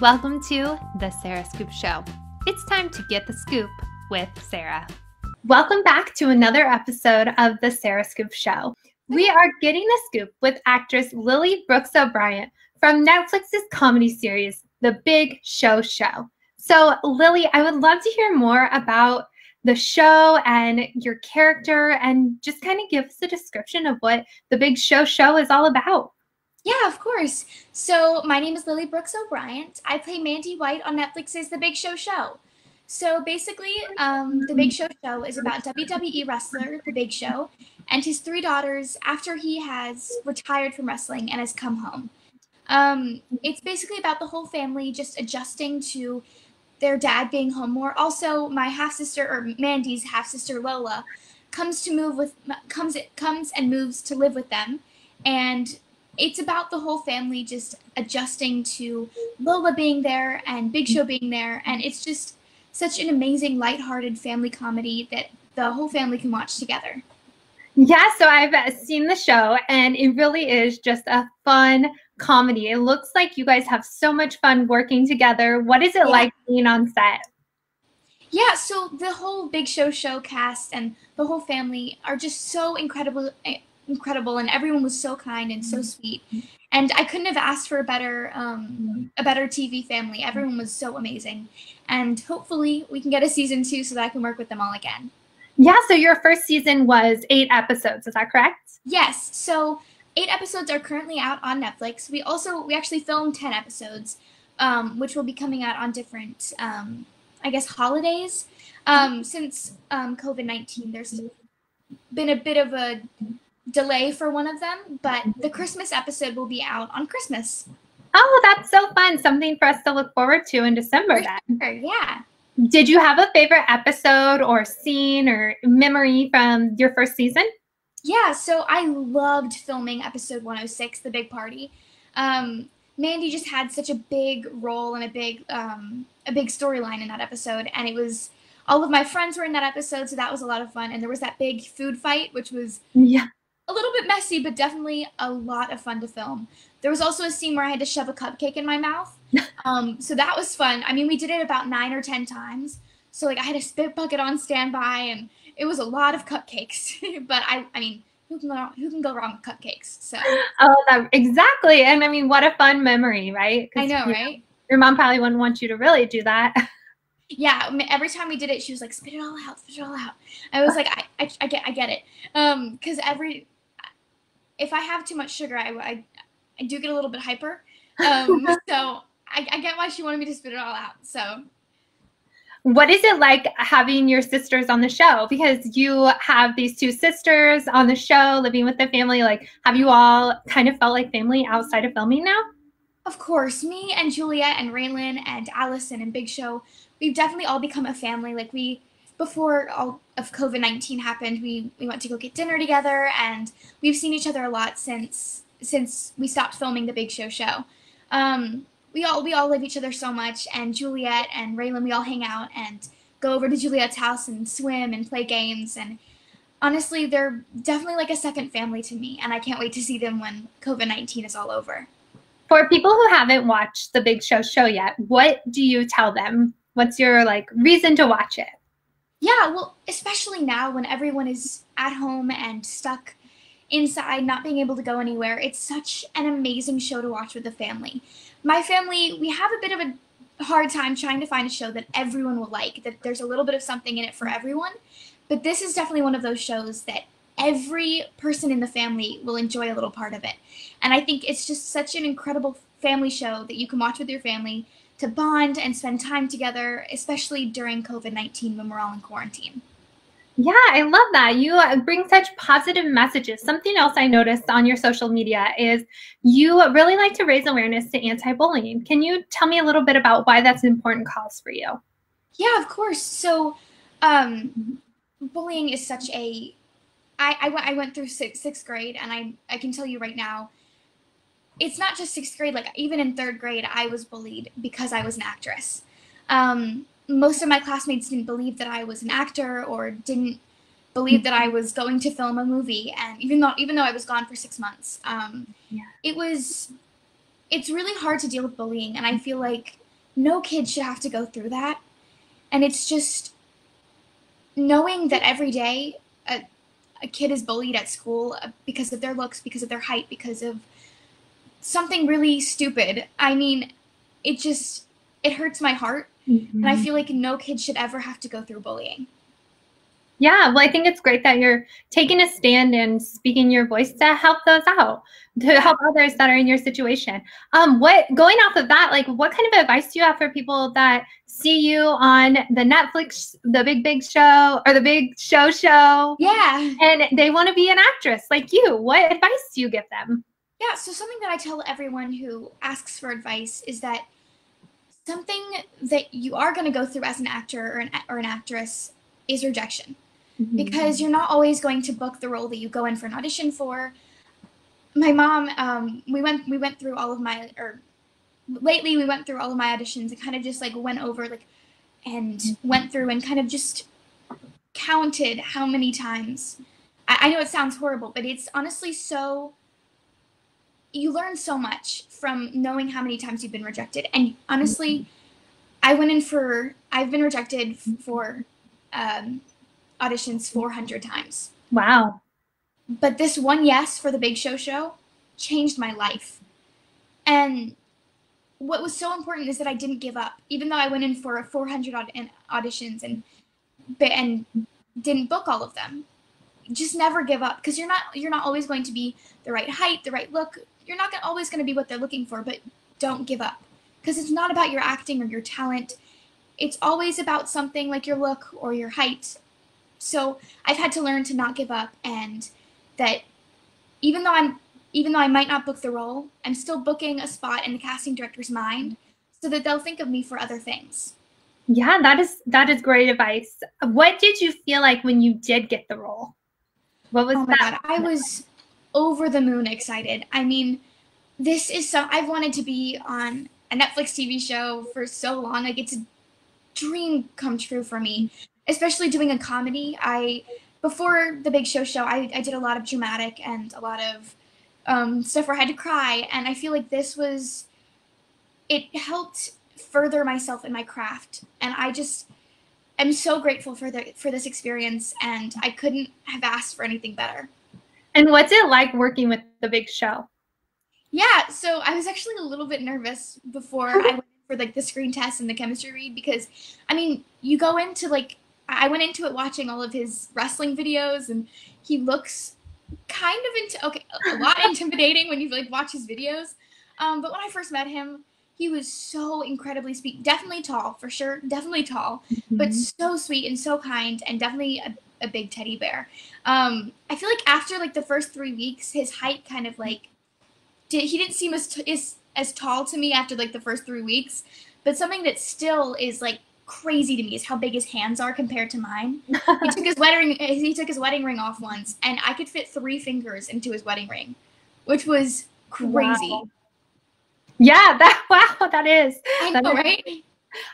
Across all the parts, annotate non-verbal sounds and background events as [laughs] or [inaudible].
Welcome to the Sarah Scoop Show. It's time to get the scoop with Sarah. Welcome back to another episode of the Sarah Scoop Show. We are getting the scoop with actress Lily Brooks O'Briant from Netflix's comedy series, The Big Show Show. So, Lily, I would love to hear more about the show and your character and just kind of give us a description of what The Big Show Show is all about. Yeah, of course. So, my name is Lily Brooks O'Briant. I play Mandy White on Netflix's The Big Show Show. So, basically, um, The Big Show Show is about WWE wrestler The Big Show and his three daughters after he has retired from wrestling and has come home. Um, it's basically about the whole family just adjusting to their dad being home more. Also, my half sister or Mandy's half sister Lola comes to move with comes comes and moves to live with them, and it's about the whole family just adjusting to Lola being there and Big Show being there, and it's just such an amazing, lighthearted family comedy that the whole family can watch together. Yeah, so I've uh, seen the show, and it really is just a fun comedy. It looks like you guys have so much fun working together. What is it yeah. like being on set? Yeah, so the whole Big Show show cast and the whole family are just so incredible eh, incredible and everyone was so kind and so mm-hmm. sweet. And i couldn't have asked for a better um, a better tv family. Everyone was so amazing. And hopefully we can get a season two so that i can work with them all again. Yeah so your first season was eight episodes is that correct? Yes so eight episodes are currently out on netflix. We also we actually filmed 10 episodes um, which will be coming out on different um, i guess holidays. Um, since um, covid-19 there's been a bit of a delay for one of them, but the Christmas episode will be out on Christmas. Oh, that's so fun. Something for us to look forward to in December then. Sure, yeah. Did you have a favorite episode or scene or memory from your first season? Yeah, so I loved filming episode 106, The Big Party. Um, Mandy just had such a big role and a big um, a big storyline in that episode, and it was all of my friends were in that episode, so that was a lot of fun. And there was that big food fight, which was yeah a little bit messy, but definitely a lot of fun to film. There was also a scene where I had to shove a cupcake in my mouth. [laughs] Um, so that was fun. I mean, we did it about nine or 10 times. So, like, I had a spit bucket on standby, and it was a lot of cupcakes. [laughs] but I, I mean, who can, go, who can go wrong with cupcakes? So. [gasps] Oh, that, exactly. And I mean, what a fun memory, right? I know, right? Know, your mom probably wouldn't want you to really do that. [laughs] Yeah, every time we did it, she was like, "Spit it all out, spit it all out." I was like, "I, I, I get, I get it," um, because every if I have too much sugar, I, I, I do get a little bit hyper. Um, [laughs] so I, I get why she wanted me to spit it all out. So what is it like having your sisters on the show because you have these two sisters on the show living with the family like have you all kind of felt like family outside of filming now of course me and juliet and reylynn and allison and big show we've definitely all become a family like we before all of COVID nineteen happened, we we went to go get dinner together, and we've seen each other a lot since since we stopped filming the Big Show show. Um, we all we all love each other so much, and Juliet and Reylynn, we all hang out and go over to Juliet's house and swim and play games and honestly, they're definitely like a second family to me, and I can't wait to see them when COVID 19 is all over. For people who haven't watched the Big Show show yet, what do you tell them? What's your like reason to watch it? Yeah, well, especially now when everyone is at home and stuck inside, not being able to go anywhere, it's such an amazing show to watch with the family. My family, we have a bit of a hard time trying to find a show that everyone will like, that there's a little bit of something in it for everyone. But this is definitely one of those shows that every person in the family will enjoy a little part of it. And I think it's just such an incredible family show that you can watch with your family to bond and spend time together, especially during COVID 19 when we're all in quarantine. Yeah, I love that. You uh, bring such positive messages. Something else I noticed on your social media is you really like to raise awareness to anti bullying. Can you tell me a little bit about why that's an important cause for you? Yeah, of course. So, um, bullying is such a. I, I, went, I went through sixth, sixth grade, and I, I can tell you right now, it's not just sixth grade. Like even in third grade, I was bullied because I was an actress. Um, most of my classmates didn't believe that I was an actor or didn't believe that I was going to film a movie. And even though even though I was gone for six months, um, yeah. it was it's really hard to deal with bullying. And I feel like no kid should have to go through that. And it's just knowing that every day a, a kid is bullied at school uh, because of their looks, because of their height, because of something really stupid. I mean, it just it hurts my heart. Mm-hmm. And I mm-hmm. feel like no kid should ever have to go through bullying. Yeah, well, I think it's great that you're taking a stand and speaking your voice to help those out, to help others that are in your situation. Um, what going off of that, like, what kind of advice do you have for people that see you on the Netflix, the Big Big Show, or the Big Show Show? Yeah, and they want to be an actress like you. What advice do you give them? Yeah, so something that I tell everyone who asks for advice is that something that you are going to go through as an actor or an, or an actress is rejection mm-hmm. because you're not always going to book the role that you go in for an audition for. My mom, um, we went we went through all of my or lately we went through all of my auditions and kind of just like went over like and mm-hmm. went through and kind of just counted how many times. I, I know it sounds horrible, but it's honestly so. You learn so much from knowing how many times you've been rejected, and honestly. I went in for I've been rejected for um, auditions 400 times. Wow. But this one yes for the Big Show show changed my life. And what was so important is that I didn't give up, even though I went in for 400 aud- auditions and and didn't book all of them. Just never give up because you're not you're not always going to be the right height, the right look. You're not always going to be what they're looking for, but don't give up because it's not about your acting or your talent. It's always about something like your look or your height so I've had to learn to not give up and that even though I'm even though I might not book the role, I'm still booking a spot in the casting director's mind so that they'll think of me for other things. Yeah, that is that is great advice. What did you feel like when you did get the role? What was oh that? God, I was over the moon excited. I mean, this is so I've wanted to be on a Netflix TV show for so long. Like it's a dream come true for me especially doing a comedy. I before the Big Show show, I, I did a lot of dramatic and a lot of um, stuff where I had to cry, and I feel like this was it helped further myself in my craft, and I just am so grateful for the for this experience, and I couldn't have asked for anything better. And what's it like working with the Big Show? Yeah, so I was actually a little bit nervous before I went for like the screen test and the chemistry read because I mean, you go into like I went into it watching all of his wrestling videos, and he looks kind of into okay, a [laughs] lot intimidating when you like watch his videos. Um, but when I first met him, he was so incredibly sweet. Definitely tall, for sure. Definitely tall, mm-hmm. but so sweet and so kind, and definitely a, a big teddy bear. Um, I feel like after like the first three weeks, his height kind of like did, he didn't seem as, t- as as tall to me after like the first three weeks. But something that still is like crazy to me is how big his hands are compared to mine. [laughs] he took his wedding he took his wedding ring off once, and I could fit three fingers into his wedding ring, which was crazy. Wow. Yeah, that [laughs] wow, that is. I know, right?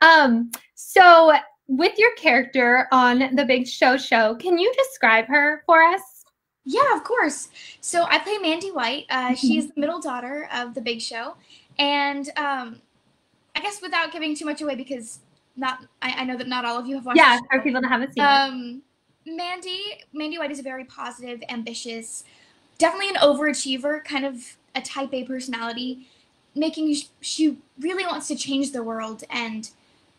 Um, so with your character on the Big Show show, can you describe her for us? Yeah, of course. So I play Mandy White. Uh, mm-hmm. She's the middle daughter of the Big Show, and um, I guess without giving too much away, because not I, I, know that not all of you have watched. Yeah, for people that haven't seen um, it. Mandy Mandy White is a very positive, ambitious, definitely an overachiever, kind of a type A personality, making she really wants to change the world and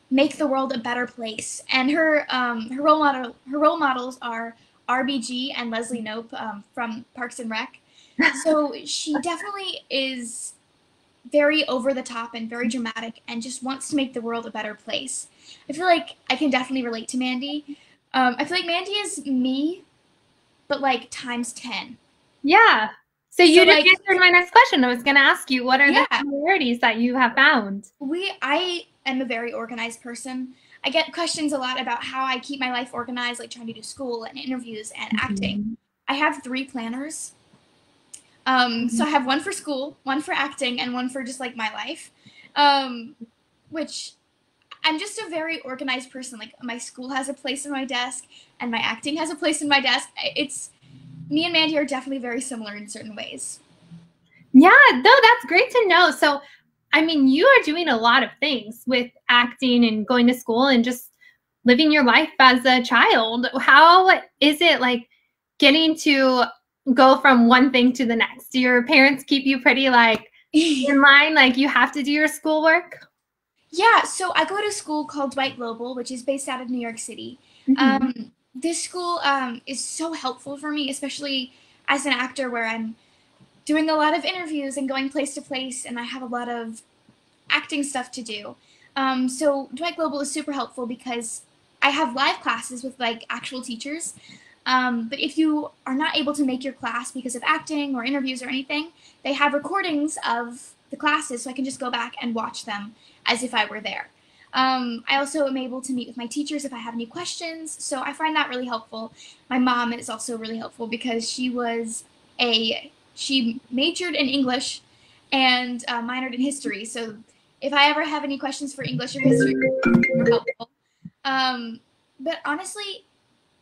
make the world a better place. And her um, her role model her role models are RBG and Leslie Knope um, from Parks and Rec. [laughs] So she definitely is very over the top and very dramatic and just wants to make the world a better place. I feel like I can definitely relate to Mandy. Um, I feel like Mandy is me, but like times 10. Yeah. So you so just like, answered my next question. I was going to ask you, what are yeah. the similarities that you have found? We, I am a very organized person. I get questions a lot about how I keep my life organized, like trying to do school and interviews and mm-hmm. acting. I have three planners um, mm-hmm. So I have one for school, one for acting, and one for just like my life. Um, which I'm just a very organized person. Like my school has a place in my desk, and my acting has a place in my desk. It's me and Mandy are definitely very similar in certain ways. Yeah, no, that's great to know. So I mean, you are doing a lot of things with acting and going to school and just living your life as a child. How is it like getting to go from one thing to the next? Do your parents keep you pretty like [laughs] in line? Like you have to do your schoolwork? Yeah, so I go to school called Dwight Global, which is based out of New York City. Mm-hmm. Um, this school um, is so helpful for me, especially as an actor where I'm doing a lot of interviews and going place to place, and I have a lot of acting stuff to do. Um, so Dwight Global is super helpful because I have live classes with like actual teachers. Um, but if you are not able to make your class because of acting or interviews or anything, they have recordings of the classes so I can just go back and watch them as if I were there. Um, I also am able to meet with my teachers if I have any questions, so I find that really helpful. My mom is also really helpful because she was a she majored in English and uh, minored in history. So if I ever have any questions for English or history, super helpful. Um, but honestly,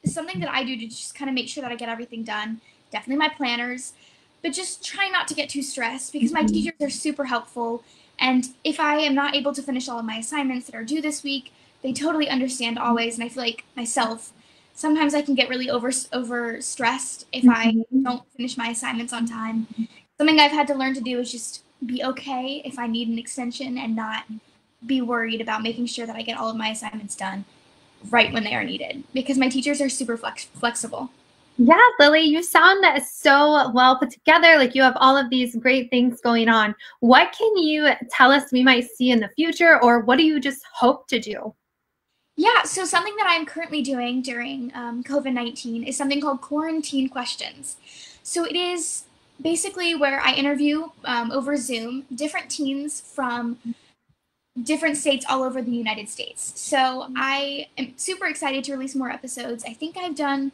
something that I do to just kind of make sure that I get everything done. Definitely my planners, but just try not to get too stressed because my mm-hmm. teachers are super helpful. And if I am not able to finish all of my assignments that are due this week, they totally understand always. And I feel like myself, sometimes I can get really over over stressed if I mm-hmm. don't finish my assignments on time. Something I've had to learn to do is just be okay if I need an extension and not be worried about making sure that I get all of my assignments done right when they are needed because my teachers are super flex- flexible. Yeah, Lily, you sound so well put together. Like you have all of these great things going on. What can you tell us we might see in the future, or what do you just hope to do? Yeah, so something that I'm currently doing during um, COVID 19 is something called Quarantine Questions. So it is basically where I interview um, over Zoom different teens from different states all over the United States. So I am super excited to release more episodes. I think I've done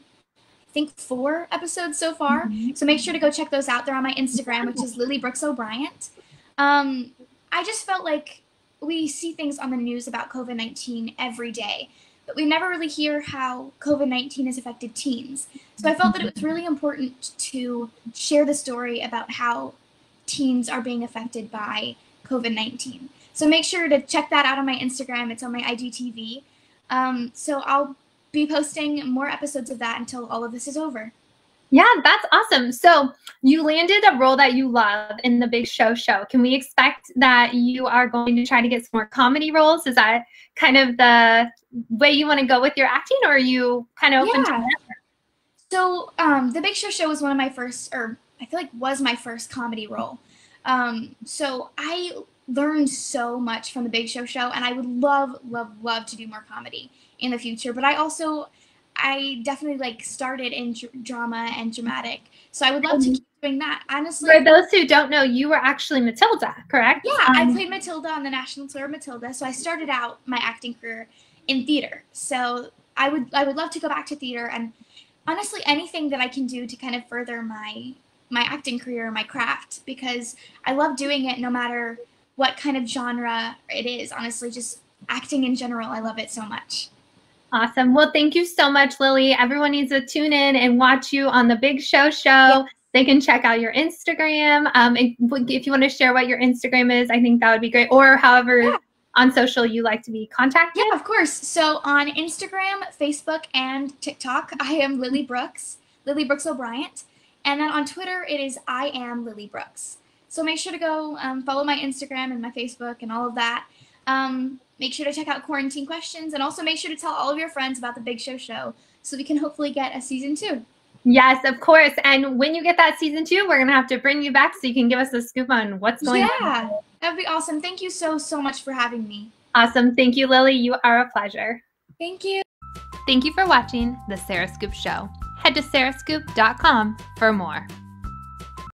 think four episodes so far. Mm-hmm. So make sure to go check those out. They're on my Instagram, which is Lily Brooks O'Briant. Um, I just felt like we see things on the news about COVID 19 every day, but we never really hear how COVID 19 has affected teens. So I felt that it was really important to share the story about how teens are being affected by COVID 19. So make sure to check that out on my Instagram. It's on my IGTV. Um, so I'll be posting more episodes of that until all of this is over. Yeah, that's awesome. So you landed a role that you love in the Big Show show. Can we expect that you are going to try to get some more comedy roles? Is that kind of the way you want to go with your acting, or are you kind of open yeah. to that? So um, the Big Show show was one of my first, or I feel like was my first comedy role. Um, so I learned so much from the Big Show show, and I would love, love, love to do more comedy in the future. But I also, I definitely like started in dr- drama and dramatic, so I would love to mm-hmm. keep doing that. Honestly, for those who don't know, you were actually Matilda, correct? Yeah, um, I played Matilda on the national tour of Matilda. So I started out my acting career in theater. So I would, I would love to go back to theater and honestly anything that I can do to kind of further my my acting career, my craft, because I love doing it no matter what kind of genre it is. Honestly, just acting in general, I love it so much. Awesome. Well, thank you so much, Lily. Everyone needs to tune in and watch you on the Big Show Show. They can check out your Instagram. Um, if you want to share what your Instagram is, I think that would be great. Or however yeah. on social you like to be contacted. Yeah, of course. So on Instagram, Facebook, and TikTok, I am Lily Brooks, Lily Brooks O'Briant. And then on Twitter, it is I am Lily Brooks. So make sure to go um, follow my Instagram and my Facebook and all of that. Um, make sure to check out Quarantine Questions and also make sure to tell all of your friends about the Big Show Show so we can hopefully get a season two. Yes, of course. And when you get that season two, we're going to have to bring you back so you can give us a scoop on what's going yeah, on. Yeah, that'd be awesome. Thank you so, so much for having me. Awesome. Thank you, Lily. You are a pleasure. Thank you. Thank you for watching The Sarah Scoop Show. Head to sarahscoop.com for more.